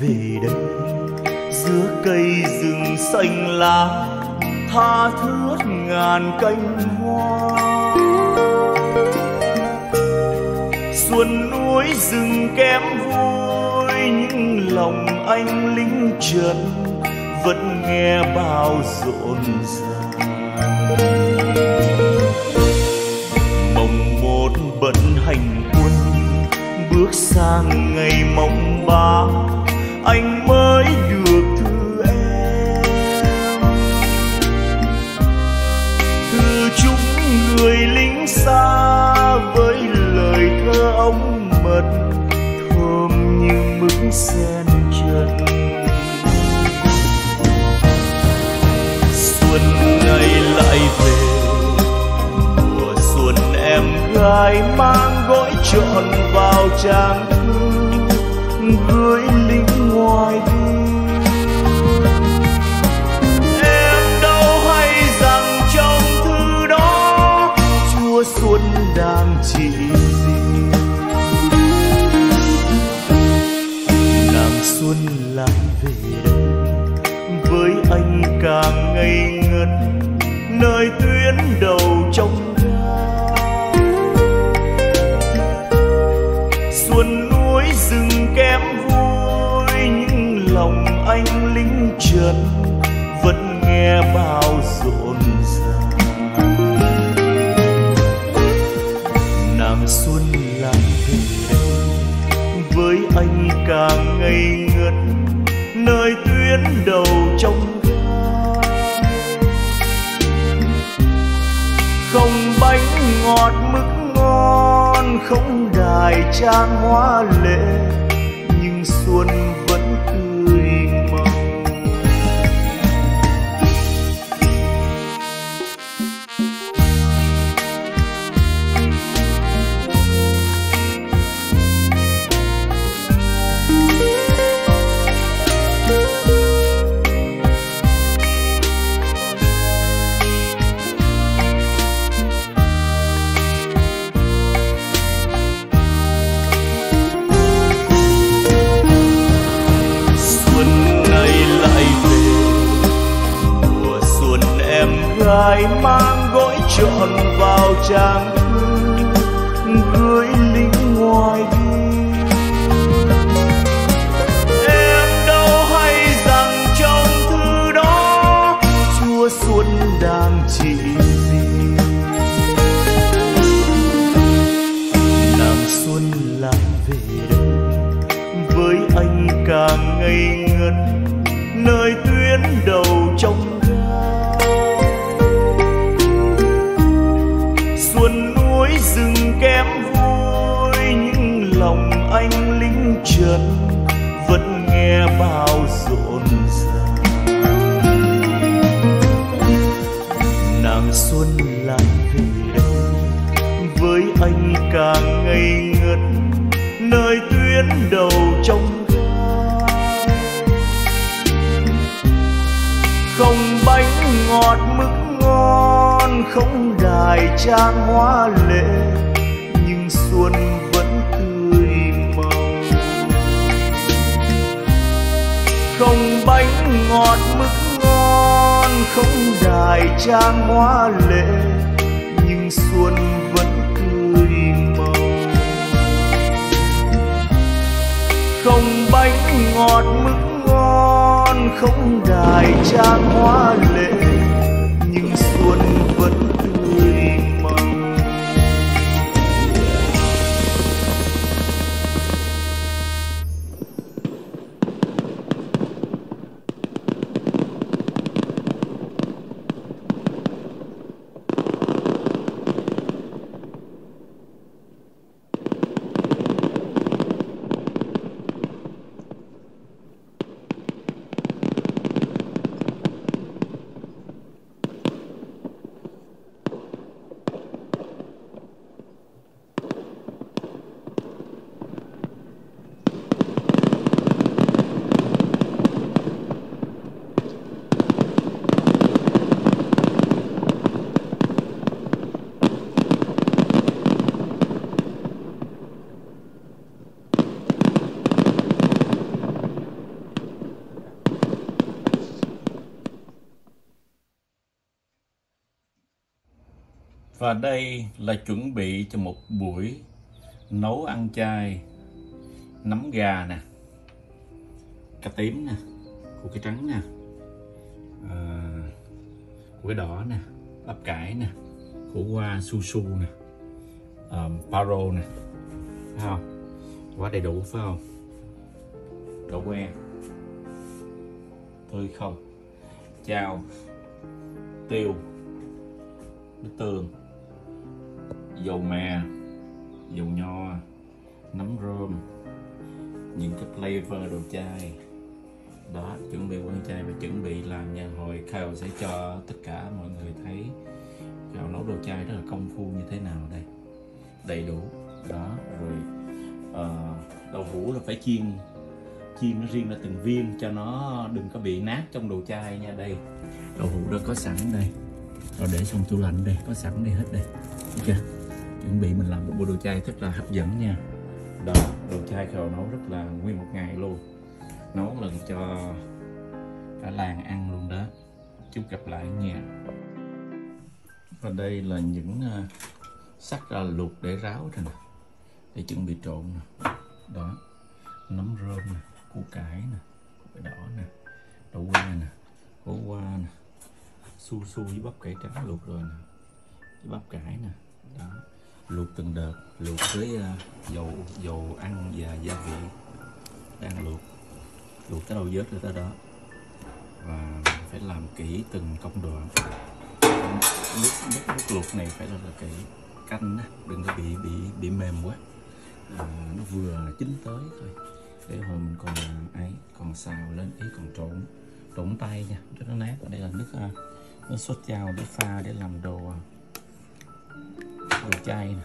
về đây. Giữa cây rừng xanh lá, tha thướt ngàn cánh hoa. Xuân núi rừng kém vui nhưng lòng anh lính trần, vẫn nghe bao rộn ràng. Mộng một bận hành quân bước sang ngày mong ba anh mới được thư em. Thư chúng người lính xa với lời thơ ông mật, thơm như mứt sen trần. Xuân ngày lại về ngài mang gối trọn vào trang thư gửi lính ngoài đi. Em đâu hay rằng trong thư đó chúa xuân đang chỉ gì nàng xuân lại về đây, với anh càng ngây ngất. Nơi tuyến đầu trong chân vẫn nghe bao rộn ràng. Nàng xuân làm về với anh càng ngây ngất, nơi tuyến đầu trong ga không bánh ngọt mứt ngon, không đài trang hoa lệ, nhưng xuân vẫn tươi trọn vào trang thư gửi lính ngoài đi. Em đâu hay rằng trong thư đó chúa xuân đang chỉ gì nàng xuân lại về đây, với anh càng ngây ngất, nơi tuyến càng ngây ngất, nơi tuyến đầu trong không bánh ngọt mức ngon, không đài trang hoa lệ, nhưng xuân vẫn tươi màu. Không bánh ngọt mức ngon, không đài trang hoa lệ, nhưng xuân bánh ngọt mứt ngon không đài trang hoa lệ nhưng xuân Và đây là chuẩn bị cho một buổi nấu ăn chay nấm gà nè cà tím nè củ cái trắng nè à, củ cái đỏ nè bắp cải nè khổ qua su su nè paro nè phải không? Quá đầy đủ phải không? Đậu que. Tươi không? Chào tiêu. Nước tương dầu mè dầu nho nấm rơm những cái flavor đồ chai đó chuẩn bị quan chai và chuẩn bị làm nha. Hồi khao sẽ cho tất cả mọi người thấy Kyle nấu đồ chai rất là công phu như thế nào đây. Đầy đủ. Đó rồi uh, đậu hũ là phải chiên chiên nó riêng ra từng viên cho nó đừng có bị nát trong đồ chai nha. Đây đậu hũ đã có sẵn đây. Rồi để trong tủ lạnh đây có sẵn đây hết đây. Ok chuẩn bị mình làm một bộ đồ chai rất là hấp dẫn nha. Đó đồ chai khều nấu rất là nguyên một ngày luôn. Nấu lần cho cả làng ăn luôn đó. Chúc gặp lại nha. Và đây là những uh, sắc ra luộc để ráo rồi nè để chuẩn bị trộn nè. Đó nấm rơm nè củ cải nè củ đỏ nè đậu que nè khổ qua nè. Su su với bắp cải trắng luộc rồi nè với bắp cải nè. Đó luộc từng đợt luộc với uh, dầu dầu ăn và gia vị. Đang luộc luộc cái đầu vớt rồi tới đó. Và phải làm kỹ từng công đoạn. Nước, nước, nước luộc này phải là, là kỹ. Canh á, đừng có bị bị bị mềm quá. À, nó vừa chín tới thôi. Để hồi mình còn ờ, ấy còn xào lên ý còn trộn trộn tay nha. Cho nó nát. Ở đây là nước nước sốt chao để pha để làm đồ đồ chay nè.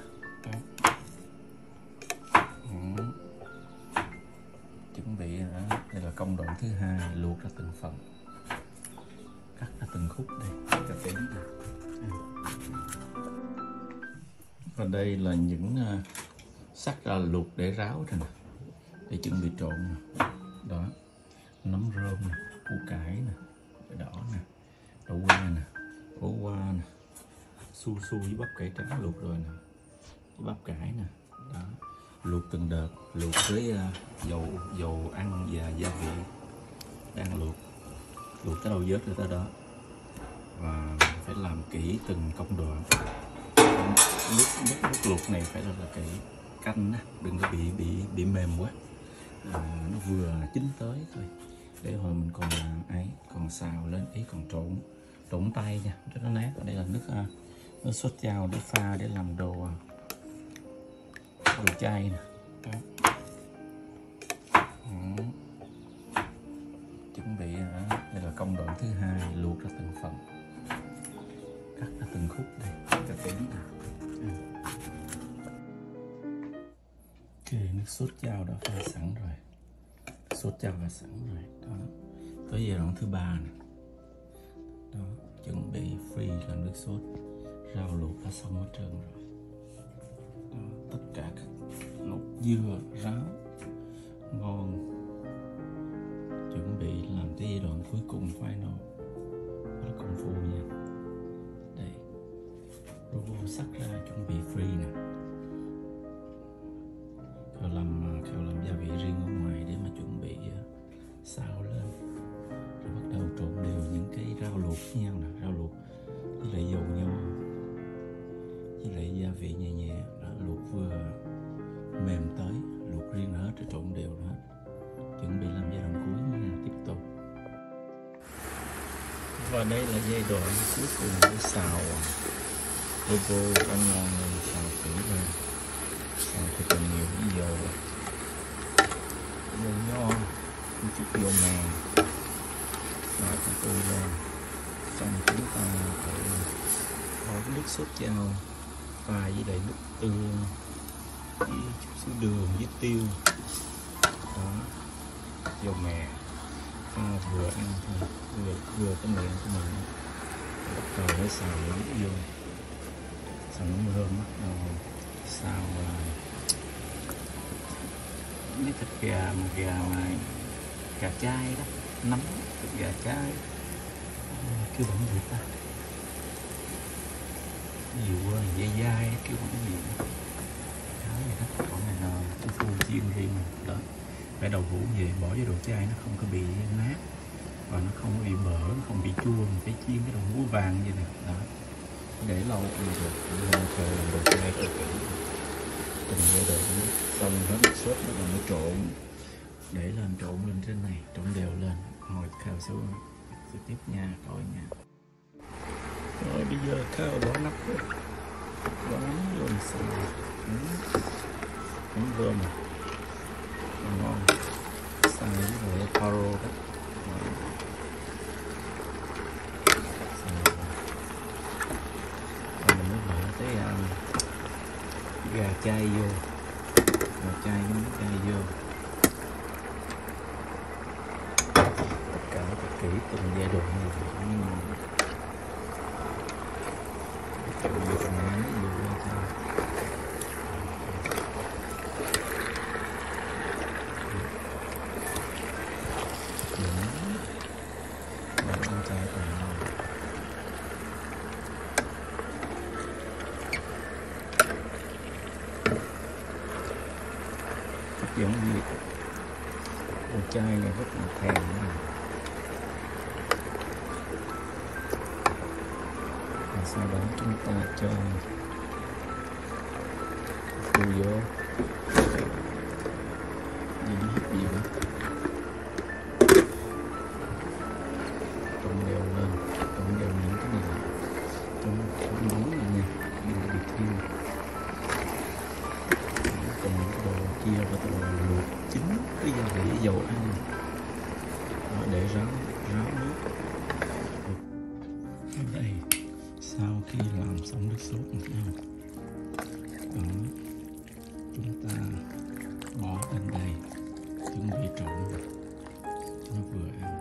Chuẩn bị nữa. đây là công đoạn thứ hai, luộc ra từng phần. Cắt ra từng khúc đây cho kỹ và đây là những à, sắc ra luộc để ráo rồi nè, để chuẩn bị trộn nè. Đó. Nấm rơm nè, củ cải nè, đỏ nè, đậu que nè khổ qua nè su su với bắp cải trắng luộc rồi nè. Với bắp cải nè. Đó. Luộc từng đợt luộc với uh, dầu dầu ăn và gia vị. Đang luộc. Luộc cái đầu vớt rồi tới đó. Và phải làm kỹ từng công đoạn. Nước, nước, nước luộc này phải là, là kỹ. Canh á, đừng có bị bị bị mềm quá. À, nó vừa chín tới thôi. Để hồi mình còn ờ, ấy còn xào lên ấy, còn trộn trộn tay nha. Cho nó nát. Ở đây là nước nước sốt chao để pha để làm đồ đồ chay nè. Chuẩn bị đây là công đoạn thứ hai luộc ra từng phần. Cắt ra từng khúc đây cà tím nè. Ok nước sốt chao đã pha sẵn rồi. Sốt chao pha sẵn rồi. Đó. Tới giai đoạn thứ ba nè. Đó chuẩn bị free làm nước sốt rau luộc đã xong hết trơn rồi. Đó, tất cả các luộc dưa ráo ngon chuẩn bị làm tới giai đoạn cuối cùng final rất công phu nha. Đây logo sắc ra chuẩn bị free nè. Kheo làm à, kheo làm gia vị riêng ở ngoài để mà chuẩn bị à, xào lên. Rồi bắt đầu trộn đều những cái rau luộc với nhau nè rau luộc với lại vị nhẹ nhẹ đó, luộc vừa mềm tới luộc riêng hết rồi trộn đều hết. Chuẩn bị làm giai đoạn cuối nha tiếp tục. Và đây là giai đoạn cuối cùng để xào logo ăn ngon lên xào kỹ ra. Xào thật là nhiều cái dầu. Dầu nho một chút dầu mè xào cho tươi lên xong chúng ta phải bỏ cái nước sốt vào pha với đầy nước tương với chút xíu đường với tiêu. Đó. Dầu mè. À, vừa ăn thôi. Vừa vừa cái miệng của mình. Bắt đầu mới xào lắm vô. Xào nấm rơm bắt đầu xào ờ, mấy thịt gà mà gà mà gà chay đó. Nấm thịt gà chay. Ờ, kêu bằng gì ta nhiều quá dây dai cái bằng cái gì. Đó gì hết còn này là cái phu chiên riêng đó. Phải đầu hũ về, bỏ vô đồ chay nó không có bị nát. Và nó không có bị bở, nó không bị chua, mình phải chiên cái đầu hũ vàng như này. Đó. Để lâu cũng được, để chờ đồ chai cho kỹ từng giai đoạn xong hết sốt nó đầu mới trộn. Để lên trộn lên trên này, trộn đều lên. Ngồi khao xuống. Tiếp nha, coi nha rồi bây giờ khao bỏ nắp bỏ nắp lên xào cũng thơm ừ. à? Ngon. Xào với lại paro đó. À, gà chay vô. Gà chay với nước chay vô. Tất cả thật kỹ từng giai đoạn này, nhưng con trai này rất là thèm và sau đó chúng ta cho phu vô. Gì nó hấp dẫn trộn đều lên trộn đều những cái này. Trong trong muối này nha bị thiêu còn những cái đồ kia và đồ luộc chín cái gia vị dầu ăn. Đó, để ráo ráo nước. Đây sau khi làm xong nước sốt này đó chúng ta bỏ lên đây chuẩn bị trộn. Cho nó vừa ăn.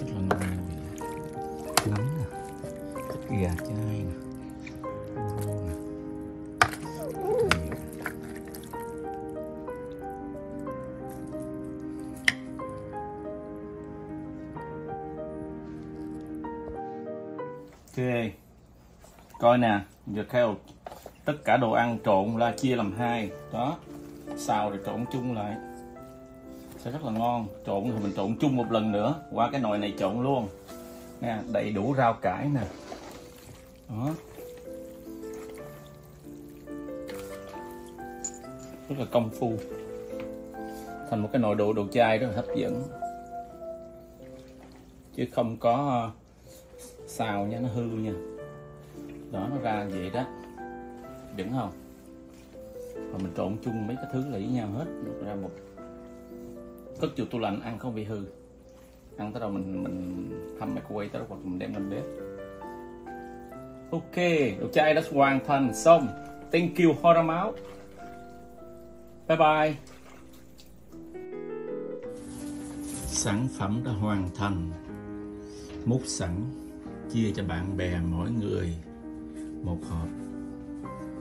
Rất là ngon vị nấm nè gà chai nè. Ok coi nè, giờ theo tất cả đồ ăn trộn ra chia làm hai. Đó, xào rồi trộn chung lại sẽ rất là ngon. Trộn thì mình trộn chung một lần nữa. Qua cái nồi này trộn luôn. Nè, đầy đủ rau cải nè. Đó. Rất là công phu. Thành một cái nồi đồ đồ chai rất là hấp dẫn. Chứ không có ờ, xào nha, nó hư nha. Đó, nó ra vậy đó. Đúng không? Mà mình trộn chung mấy cái thứ lại với nhau hết. Ra một cất vô tủ lạnh, ăn không bị hư. Ăn tới đâu mình mình hâm microwave tới đâu hoặc mình đem lên bếp. Ok đồ chay đã hoàn thành xong. Thank you hoa máu bye bye. Sản phẩm đã hoàn thành. Múc sẵn, chia cho bạn bè mỗi người một hộp.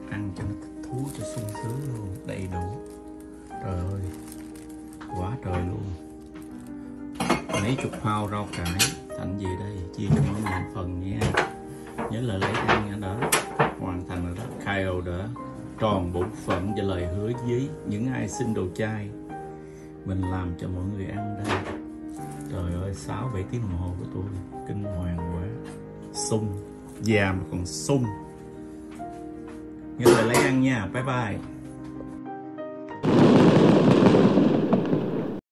Ăn cho nó thích thú, cho sung sướng luôn, đầy đủ. Trời ơi quá trời luôn. Mấy chục phao rau cải, thành gì đây? Chia cho mỗi người một phần nha. Nhớ là lấy ăn nha đó. Hoàn thành rồi đó. Kyle đã. Tròn bổn phận và lời hứa với những ai xin đồ chay. Mình làm cho mọi người ăn đây. Trời ơi, sáu bảy tiếng đồng hồ của tôi kinh hoàng quá. Sung. Già mà còn sung. Nhớ lời lấy ăn nha. Bye bye.